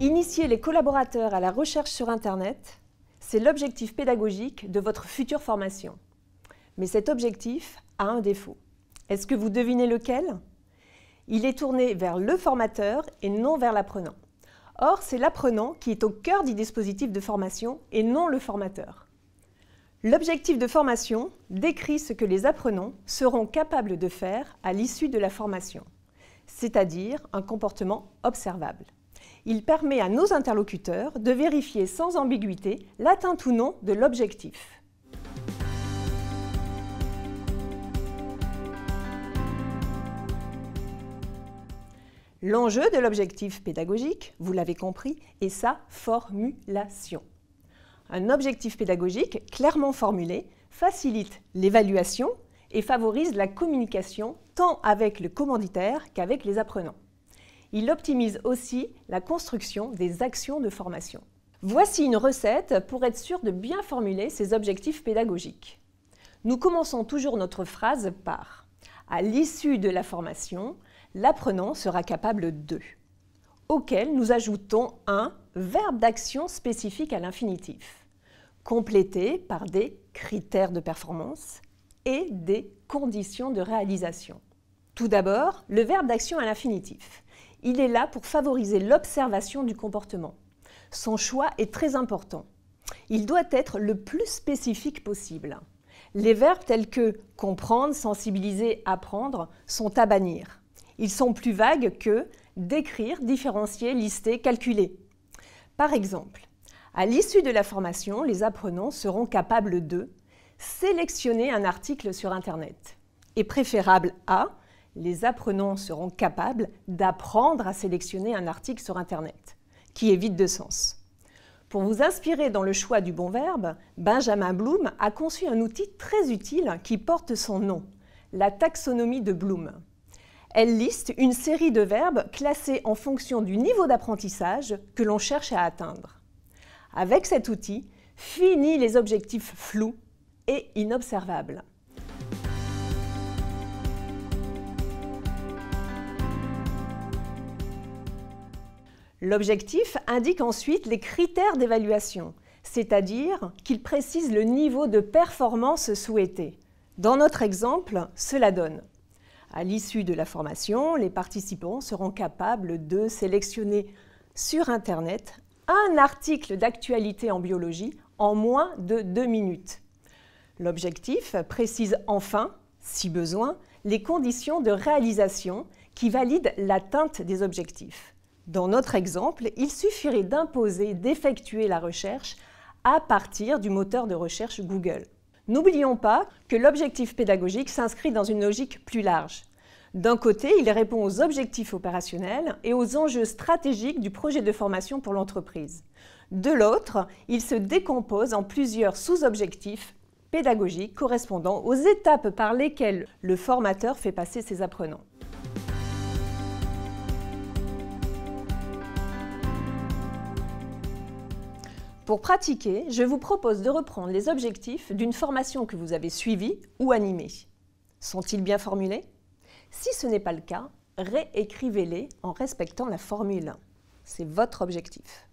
Initier les collaborateurs à la recherche sur Internet, c'est l'objectif pédagogique de votre future formation. Mais cet objectif a un défaut. Est-ce que vous devinez lequel? Il est tourné vers le formateur et non vers l'apprenant. Or, c'est l'apprenant qui est au cœur du dispositif de formation et non le formateur. L'objectif de formation décrit ce que les apprenants seront capables de faire à l'issue de la formation, c'est-à-dire un comportement observable. Il permet à nos interlocuteurs de vérifier sans ambiguïté l'atteinte ou non de l'objectif. L'enjeu de l'objectif pédagogique, vous l'avez compris, est sa formulation. Un objectif pédagogique clairement formulé facilite l'évaluation et favorise la communication tant avec le commanditaire qu'avec les apprenants. Il optimise aussi la construction des actions de formation. Voici une recette pour être sûr de bien formuler ces objectifs pédagogiques. Nous commençons toujours notre phrase par À l'issue de la formation, l'apprenant sera capable de, auquel nous ajoutons un verbe d'action spécifique à l'infinitif, complété par des critères de performance et des conditions de réalisation. Tout d'abord, le verbe d'action à l'infinitif. Il est là pour favoriser l'observation du comportement. Son choix est très important. Il doit être le plus spécifique possible. Les verbes tels que comprendre, sensibiliser, apprendre sont à bannir. Ils sont plus vagues que décrire, différencier, lister, calculer. Par exemple, à l'issue de la formation, les apprenants seront capables de sélectionner un article sur Internet. Et préférable à, les apprenants seront capables d'apprendre à sélectionner un article sur Internet, qui est vide de sens. Pour vous inspirer dans le choix du bon verbe, Benjamin Bloom a conçu un outil très utile qui porte son nom, la taxonomie de Bloom. Elle liste une série de verbes classés en fonction du niveau d'apprentissage que l'on cherche à atteindre. Avec cet outil, fini les objectifs flous et inobservables. L'objectif indique ensuite les critères d'évaluation, c'est-à-dire qu'il précise le niveau de performance souhaité. Dans notre exemple, cela donne à l'issue de la formation, les participants seront capables de sélectionner sur Internet un article d'actualité en biologie en moins de deux minutes. L'objectif précise enfin, si besoin, les conditions de réalisation qui valident l'atteinte des objectifs. Dans notre exemple, il suffirait d'imposer d'effectuer la recherche à partir du moteur de recherche Google. N'oublions pas que l'objectif pédagogique s'inscrit dans une logique plus large. D'un côté, il répond aux objectifs opérationnels et aux enjeux stratégiques du projet de formation pour l'entreprise. De l'autre, il se décompose en plusieurs sous-objectifs pédagogiques correspondant aux étapes par lesquelles le formateur fait passer ses apprenants. Pour pratiquer, je vous propose de reprendre les objectifs d'une formation que vous avez suivie ou animée. Sont-ils bien formulés? Si ce n'est pas le cas, réécrivez-les en respectant la formule. C'est votre objectif.